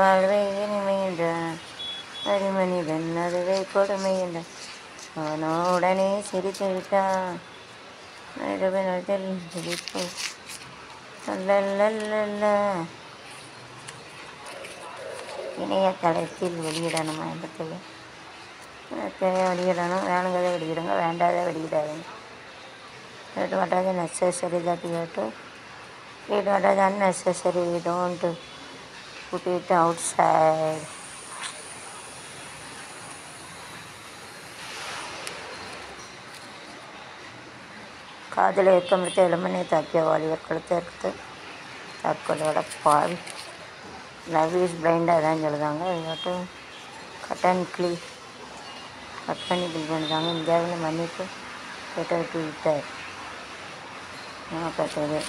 வாழ்வை இனிமை என்றான் அடிமனிதன் அதுவே கொடுமை என்றான் அவனோ உடனே சிரித்து விட்டான். இரவினத்தில் சிரிப்பு. அல்லல்லல்ல இணையதளத்தில் வெளியிடணுமா இந்த தேவை வெளியிடணும். வேணுங்கிறத வெளியிடுங்க வேண்டாத வெளியிடாதுங்க. Read what necessary that necessary that you have don't put it outside காதில் ஏக்கமிட்டு எலும்பனை தாக்கிய வாலிபர் கழுத்தை எடுத்து தற்கொலையோட பாவி லவ் இஸ் பிளைண்டாக தான் சொல்லுதாங்க இல்லாட்டு கட் அண்ட் க்ளீ கட் பண்ணி கிளீன் பண்ணிட்டாங்க இந்தியாவில் மன்னிப்பு கேட்டு விட்டு விட்டார் என்ன பார்த்தது